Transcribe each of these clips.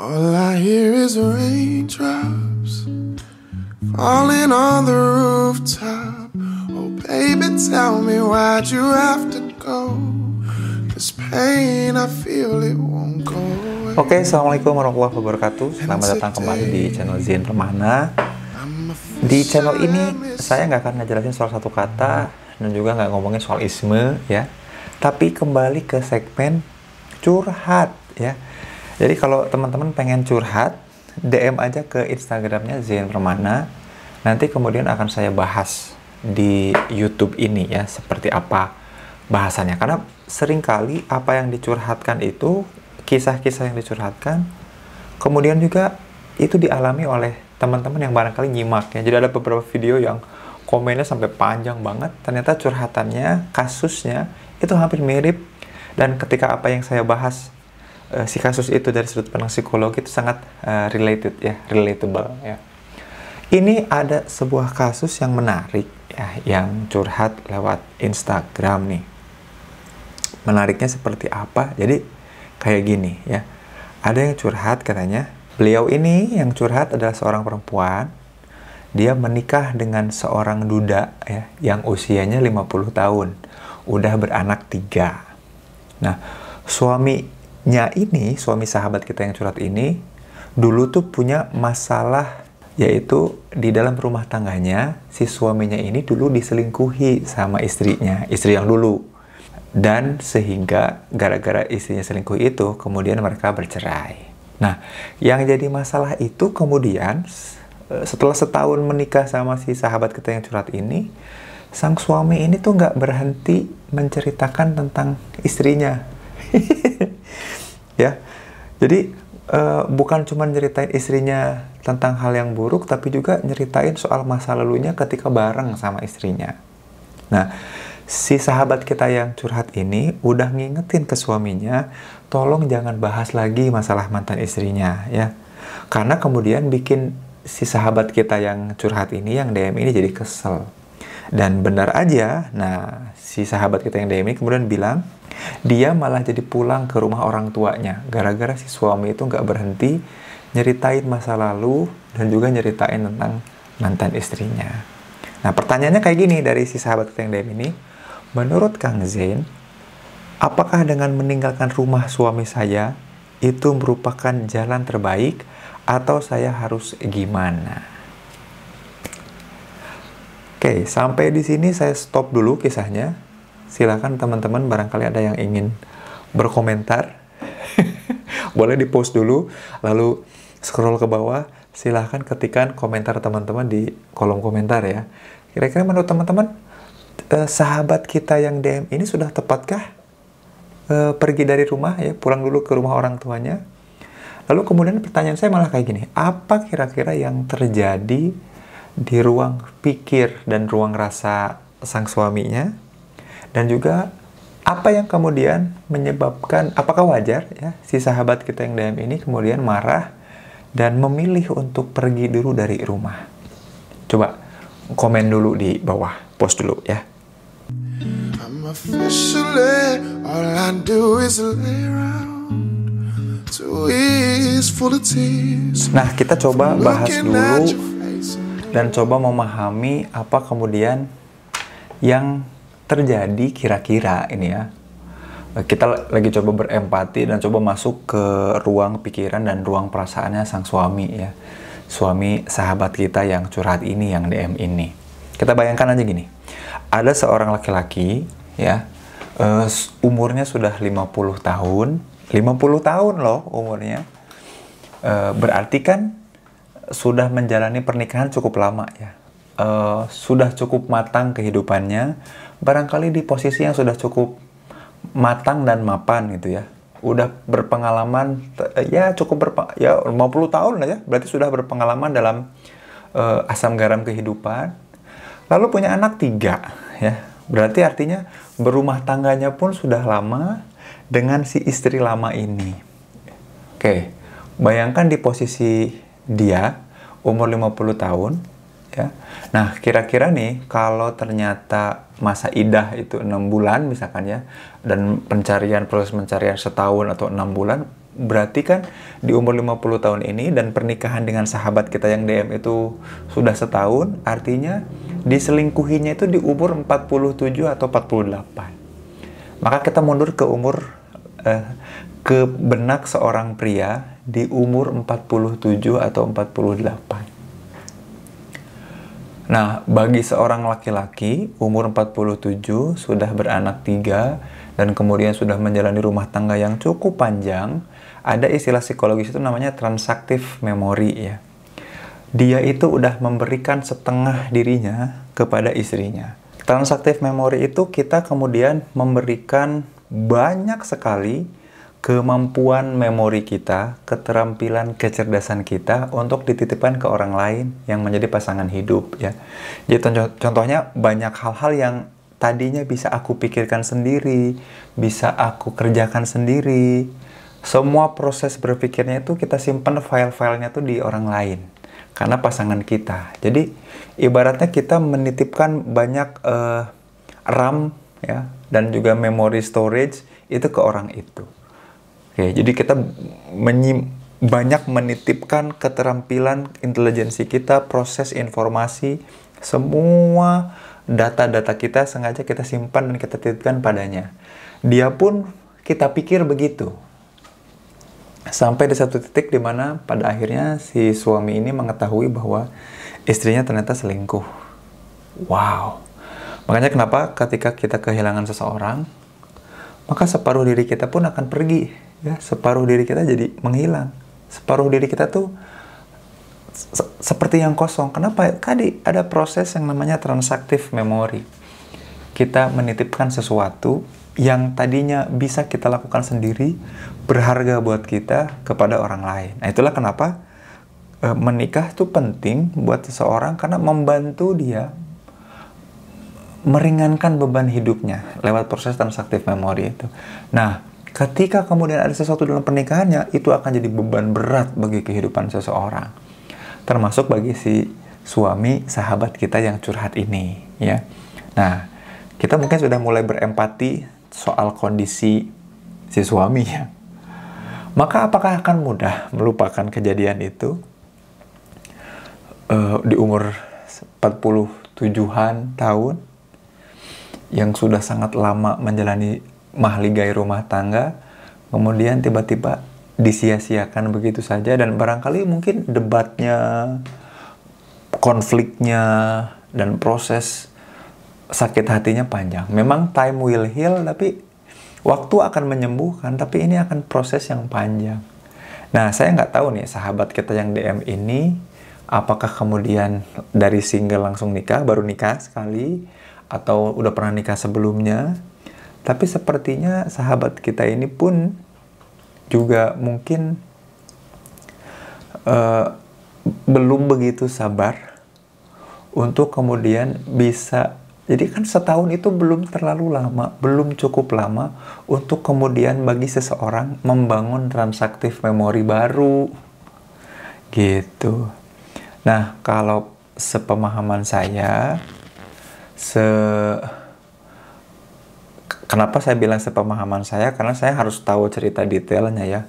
All I hear is raindrops falling on the rooftop. Oh, baby, tell me why'd you have to go? This pain, I feel it won't go. Oke, Assalamualaikum warahmatullahi wabarakatuh Selamat datang kembali di channel Zain Remana Di channel ini, saya nggak akan ngejelasin soal satu kata Dan juga nggak ngomongin soal isme, ya Tapi kembali ke segmen curhat, ya Jadi kalau teman-teman pengen curhat DM aja ke Instagramnya Zain Remana Nanti kemudian akan saya bahas di YouTube ini ya Seperti apa bahasannya. Karena sering kali apa yang dicurhatkan itu kisah-kisah yang dicurhatkan kemudian juga itu dialami oleh teman-teman yang barangkali nyimak ya. Jadi ada beberapa video yang komennya sampai panjang banget. Ternyata curhatannya kasusnya itu hampir mirip. Dan ketika apa yang saya bahas uh, si kasus itu dari sudut pandang psikologi itu sangat uh, related ya relatable ya ini ada sebuah kasus yang menarik ya yang curhat lewat Instagram nih menariknya seperti apa jadi kayak gini ya. Ada yang curhat katanya, beliau ini yang curhat adalah seorang perempuan. Dia menikah dengan seorang duda ya yang usianya 50 tahun. Udah beranak tiga. Nah, suaminya ini, suami sahabat kita yang curhat ini, dulu tuh punya masalah yaitu di dalam rumah tangganya si suaminya ini dulu diselingkuhi sama istrinya, istri yang dulu dan sehingga gara-gara istrinya selingkuh itu kemudian mereka bercerai. Nah, yang jadi masalah itu kemudian eh, setelah setahun menikah sama si sahabat kita yang curhat ini, sang suami ini tuh nggak berhenti menceritakan tentang istrinya. ya, jadi uh, bukan cuma nyeritain istrinya tentang hal yang buruk, tapi juga nyeritain soal masa lalunya ketika bareng sama istrinya. Nah, si sahabat kita yang curhat ini udah ngingetin ke suaminya, tolong jangan bahas lagi masalah mantan istrinya ya. Karena kemudian bikin si sahabat kita yang curhat ini, yang DM ini jadi kesel. Dan benar aja, nah si sahabat kita yang DM ini kemudian bilang, dia malah jadi pulang ke rumah orang tuanya. Gara-gara si suami itu nggak berhenti nyeritain masa lalu dan juga nyeritain tentang mantan istrinya. Nah pertanyaannya kayak gini dari si sahabat kita yang DM ini, Menurut Kang Zain, apakah dengan meninggalkan rumah suami saya itu merupakan jalan terbaik atau saya harus gimana? Oke, sampai di sini saya stop dulu kisahnya. Silahkan teman-teman barangkali ada yang ingin berkomentar. Boleh di post dulu, lalu scroll ke bawah. Silahkan ketikkan komentar teman-teman di kolom komentar ya. Kira-kira menurut teman-teman, eh, sahabat kita yang DM ini sudah tepatkah eh, pergi dari rumah ya pulang dulu ke rumah orang tuanya lalu kemudian pertanyaan saya malah kayak gini apa kira-kira yang terjadi di ruang pikir dan ruang rasa sang suaminya dan juga apa yang kemudian menyebabkan apakah wajar ya si sahabat kita yang DM ini kemudian marah dan memilih untuk pergi dulu dari rumah? Coba komen dulu di bawah post dulu ya. Officially, all I do is lay around. To ease full of tears. Nah, kita coba bahas dulu dan coba memahami apa kemudian yang terjadi kira-kira ini ya. Kita lagi coba berempati dan coba masuk ke ruang pikiran dan ruang perasaannya sang suami ya. Suami sahabat kita yang curhat ini, yang DM ini. Kita bayangkan aja gini. Ada seorang laki-laki ya uh, umurnya sudah 50 tahun 50 tahun loh umurnya uh, berarti kan sudah menjalani pernikahan cukup lama ya uh, sudah cukup matang kehidupannya barangkali di posisi yang sudah cukup matang dan mapan gitu ya udah berpengalaman ya cukup berpe, ya 50 tahun lah ya berarti sudah berpengalaman dalam uh, asam garam kehidupan lalu punya anak tiga ya Berarti artinya berumah tangganya pun sudah lama dengan si istri lama ini. Oke, bayangkan di posisi dia umur 50 tahun ya. Nah, kira-kira nih kalau ternyata masa idah itu enam bulan misalkan ya dan pencarian proses pencarian setahun atau enam bulan Berarti kan di umur 50 tahun ini dan pernikahan dengan sahabat kita yang DM itu sudah setahun, artinya diselingkuhinya itu di umur 47 atau 48. Maka kita mundur ke umur eh, ke benak seorang pria di umur 47 atau 48. Nah, bagi seorang laki-laki umur 47 sudah beranak tiga dan kemudian sudah menjalani rumah tangga yang cukup panjang, ada istilah psikologis itu namanya transaktif memori ya. Dia itu udah memberikan setengah dirinya kepada istrinya. Transaktif memori itu kita kemudian memberikan banyak sekali kemampuan memori kita, keterampilan, kecerdasan kita untuk dititipkan ke orang lain yang menjadi pasangan hidup ya. Jadi contoh, contohnya banyak hal-hal yang tadinya bisa aku pikirkan sendiri, bisa aku kerjakan sendiri. Semua proses berpikirnya itu kita simpan file-filenya tuh di orang lain karena pasangan kita. Jadi ibaratnya kita menitipkan banyak uh, RAM ya dan juga memory storage itu ke orang itu. Oke, jadi kita menyim, banyak menitipkan keterampilan intelijensi kita, proses informasi, semua data-data kita sengaja kita simpan dan kita titipkan padanya. Dia pun kita pikir begitu. Sampai di satu titik di mana pada akhirnya si suami ini mengetahui bahwa istrinya ternyata selingkuh. Wow. Makanya kenapa ketika kita kehilangan seseorang, maka separuh diri kita pun akan pergi ya separuh diri kita jadi menghilang. Separuh diri kita tuh se seperti yang kosong. Kenapa? Tadi ada proses yang namanya transaktif memori. Kita menitipkan sesuatu yang tadinya bisa kita lakukan sendiri berharga buat kita kepada orang lain. Nah itulah kenapa e, menikah itu penting buat seseorang karena membantu dia meringankan beban hidupnya lewat proses transaktif memori itu. Nah ketika kemudian ada sesuatu dalam pernikahannya, itu akan jadi beban berat bagi kehidupan seseorang. Termasuk bagi si suami sahabat kita yang curhat ini, ya. Nah, kita mungkin sudah mulai berempati soal kondisi si suami ya. Maka apakah akan mudah melupakan kejadian itu uh, di umur 47-an tahun yang sudah sangat lama menjalani mahligai rumah tangga, kemudian tiba-tiba disia-siakan begitu saja dan barangkali mungkin debatnya, konfliknya dan proses sakit hatinya panjang. Memang time will heal tapi waktu akan menyembuhkan tapi ini akan proses yang panjang. Nah, saya nggak tahu nih sahabat kita yang DM ini apakah kemudian dari single langsung nikah, baru nikah sekali atau udah pernah nikah sebelumnya tapi sepertinya sahabat kita ini pun juga mungkin uh, belum begitu sabar untuk kemudian bisa jadi kan setahun itu belum terlalu lama, belum cukup lama untuk kemudian bagi seseorang membangun transaktif memori baru. Gitu. Nah, kalau sepemahaman saya, se Kenapa saya bilang sepemahaman saya? Karena saya harus tahu cerita detailnya ya.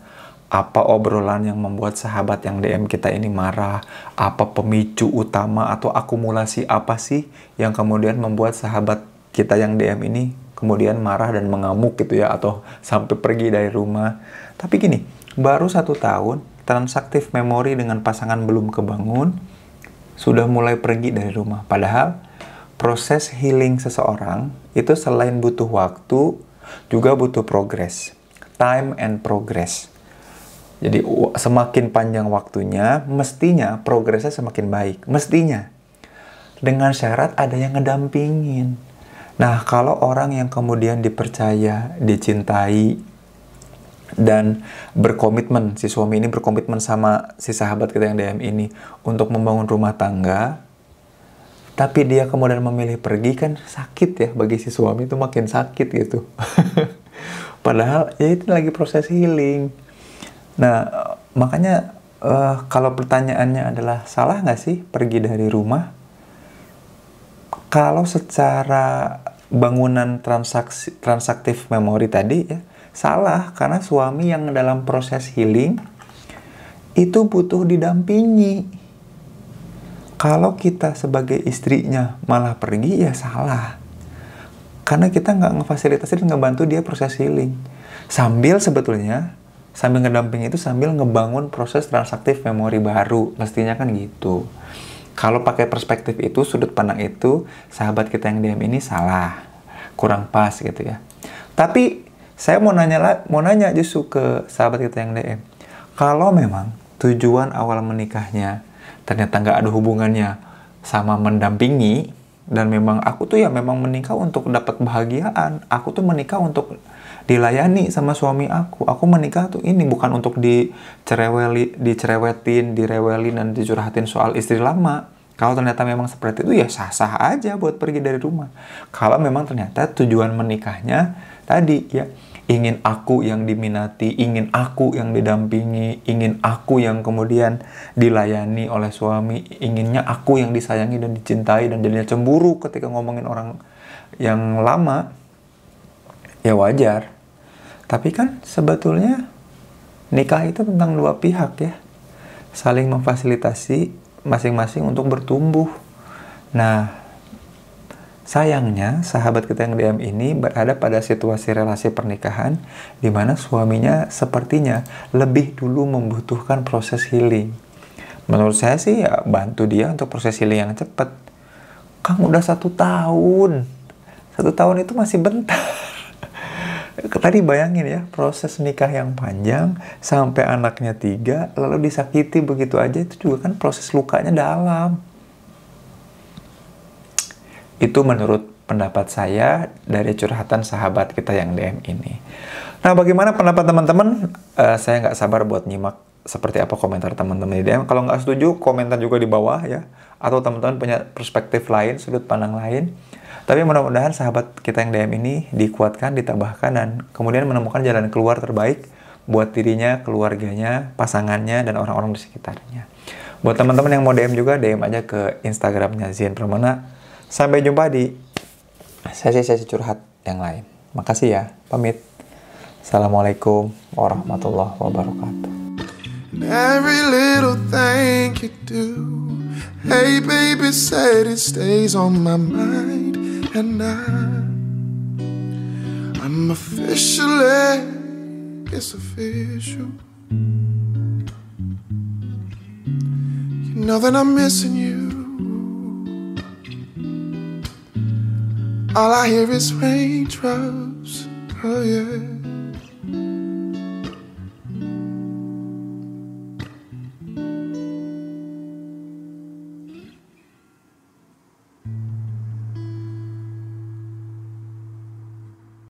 Apa obrolan yang membuat sahabat yang DM kita ini marah? Apa pemicu utama atau akumulasi apa sih yang kemudian membuat sahabat kita yang DM ini kemudian marah dan mengamuk gitu ya atau sampai pergi dari rumah. Tapi gini, baru satu tahun transaktif memori dengan pasangan belum kebangun sudah mulai pergi dari rumah. Padahal proses healing seseorang itu selain butuh waktu, juga butuh progress. Time and progress. Jadi semakin panjang waktunya, mestinya progresnya semakin baik. Mestinya. Dengan syarat ada yang ngedampingin. Nah, kalau orang yang kemudian dipercaya, dicintai, dan berkomitmen, si suami ini berkomitmen sama si sahabat kita yang DM ini untuk membangun rumah tangga, tapi dia kemudian memilih pergi kan sakit ya bagi si suami itu makin sakit gitu. Padahal ya itu lagi proses healing. Nah makanya uh, kalau pertanyaannya adalah salah nggak sih pergi dari rumah? Kalau secara bangunan transaksi transaktif memori tadi ya Salah. Karena suami yang dalam proses healing itu butuh didampingi. Kalau kita sebagai istrinya malah pergi ya salah. Karena kita nggak ngefasilitasi dan ngebantu dia proses healing. Sambil sebetulnya sambil ngedamping itu sambil ngebangun proses transaktif memori baru. Mestinya kan gitu. Kalau pakai perspektif itu sudut pandang itu sahabat kita yang DM ini salah. Kurang pas gitu ya. Tapi saya mau nanya mau nanya justru ke sahabat kita yang DM kalau memang tujuan awal menikahnya ternyata nggak ada hubungannya sama mendampingi dan memang aku tuh ya memang menikah untuk dapat kebahagiaan aku tuh menikah untuk dilayani sama suami aku. Aku menikah tuh ini bukan untuk dicereweli, dicerewetin, direwelin dan dicurhatin soal istri lama. Kalau ternyata memang seperti itu ya sah-sah aja buat pergi dari rumah. Kalau memang ternyata tujuan menikahnya tadi ya ingin aku yang diminati, ingin aku yang didampingi, ingin aku yang kemudian dilayani oleh suami, inginnya aku yang disayangi dan dicintai dan jadinya cemburu ketika ngomongin orang yang lama, ya wajar. Tapi kan sebetulnya nikah itu tentang dua pihak ya. Saling memfasilitasi masing-masing untuk bertumbuh. Nah, sayangnya sahabat kita yang DM ini berada pada situasi relasi pernikahan di mana suaminya sepertinya lebih dulu membutuhkan proses healing. Menurut saya sih ya bantu dia untuk proses healing yang cepat. Kang udah satu tahun. Satu tahun itu masih bentar tadi bayangin ya proses nikah yang panjang sampai anaknya tiga lalu disakiti begitu aja itu juga kan proses lukanya dalam itu menurut pendapat saya dari curhatan sahabat kita yang DM ini. Nah bagaimana pendapat teman-teman? Uh, saya nggak sabar buat nyimak seperti apa komentar teman-teman di DM kalau nggak setuju komentar juga di bawah ya. Atau teman-teman punya perspektif lain sudut pandang lain. Tapi mudah-mudahan sahabat kita yang DM ini dikuatkan, ditambahkan, dan kemudian menemukan jalan keluar terbaik buat dirinya, keluarganya, pasangannya, dan orang-orang di sekitarnya. Buat teman-teman yang mau DM juga, DM aja ke Instagramnya Zian Permana. Sampai jumpa di sesi-sesi curhat yang lain. Makasih ya, pamit. Assalamualaikum warahmatullahi wabarakatuh. Every that I'm missing you. All I hear is raindrops, oh yeah.